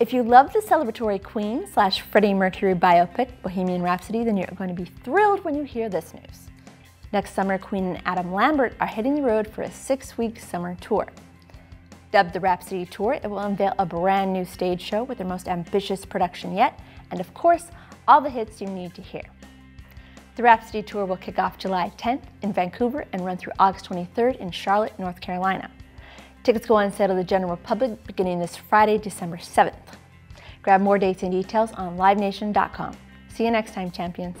If you love the celebratory Queen slash Freddie Mercury biopic, Bohemian Rhapsody, then you're going to be thrilled when you hear this news. Next summer, Queen and Adam Lambert are hitting the road for a six-week summer tour. Dubbed the Rhapsody Tour, it will unveil a brand new stage show with their most ambitious production yet, and of course, all the hits you need to hear. The Rhapsody Tour will kick off July 10th in Vancouver and run through August 23rd in Charlotte, North Carolina. Tickets go on sale to the general public beginning this Friday, December 7th. Grab more dates and details on livenation.com. See you next time, champions.